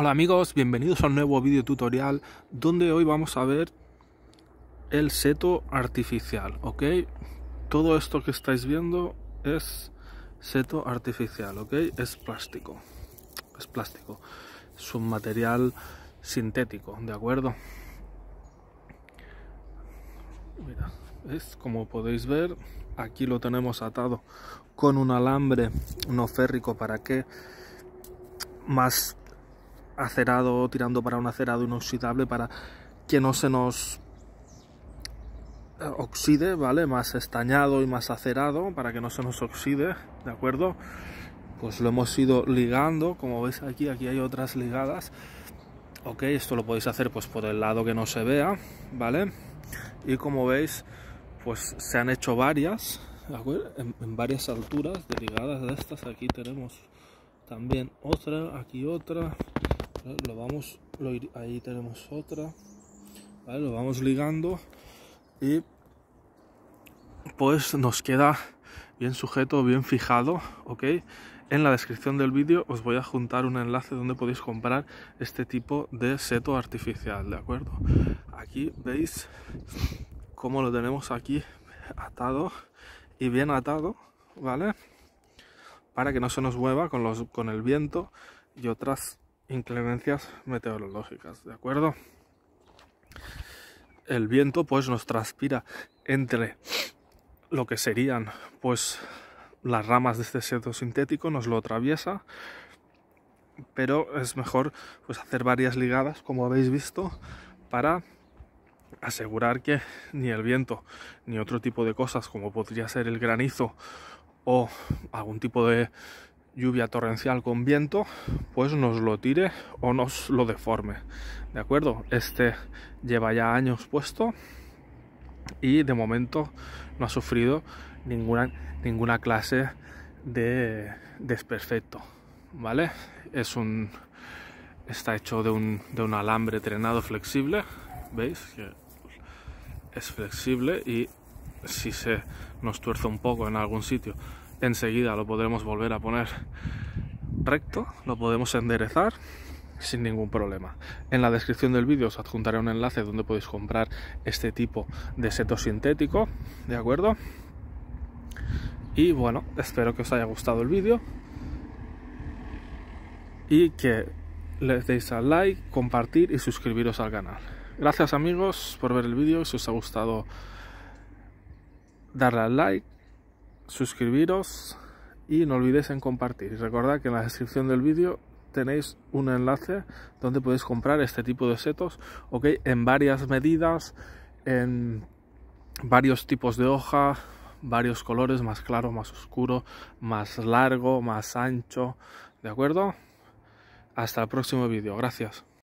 Hola amigos, bienvenidos a un nuevo vídeo tutorial donde hoy vamos a ver el seto artificial, ¿ok? Todo esto que estáis viendo es seto artificial, ¿ok? Es plástico, es plástico, es un material sintético, ¿de acuerdo? Mira, es como podéis ver, aquí lo tenemos atado con un alambre no férrico para que más acerado tirando para un acerado inoxidable para que no se nos eh, oxide, ¿vale? Más estañado y más acerado para que no se nos oxide, ¿de acuerdo? Pues lo hemos ido ligando, como veis aquí, aquí hay otras ligadas. Ok, esto lo podéis hacer pues por el lado que no se vea, ¿vale? Y como veis, pues se han hecho varias, ¿de acuerdo? En, en varias alturas de ligadas de estas. Aquí tenemos también otra, aquí otra, lo vamos ahí tenemos otra. Lo vamos ligando y pues nos queda bien sujeto bien fijado ok en la descripción del vídeo os voy a juntar un enlace donde podéis comprar este tipo de seto artificial de acuerdo aquí veis cómo lo tenemos aquí atado y bien atado vale para que no se nos mueva con los con el viento y otras inclemencias meteorológicas, ¿de acuerdo? El viento pues nos transpira entre lo que serían pues las ramas de este seto sintético, nos lo atraviesa, pero es mejor pues hacer varias ligadas como habéis visto para asegurar que ni el viento ni otro tipo de cosas como podría ser el granizo o algún tipo de lluvia torrencial con viento, pues nos lo tire o nos lo deforme. ¿De acuerdo? Este lleva ya años puesto y de momento no ha sufrido ninguna, ninguna clase de desperfecto. ¿Vale? Es un. Está hecho de un, de un alambre trenado flexible. ¿Veis? Que es flexible y si se nos tuerce un poco en algún sitio enseguida lo podremos volver a poner recto, lo podemos enderezar sin ningún problema. En la descripción del vídeo os adjuntaré un enlace donde podéis comprar este tipo de seto sintético, ¿de acuerdo? Y bueno, espero que os haya gustado el vídeo y que les deis al like, compartir y suscribiros al canal. Gracias amigos por ver el vídeo, si os ha gustado darle al like suscribiros y no olvidéis en compartir. Y recordad que en la descripción del vídeo tenéis un enlace donde podéis comprar este tipo de setos, ok, en varias medidas, en varios tipos de hoja, varios colores, más claro, más oscuro, más largo, más ancho, ¿de acuerdo? Hasta el próximo vídeo, gracias.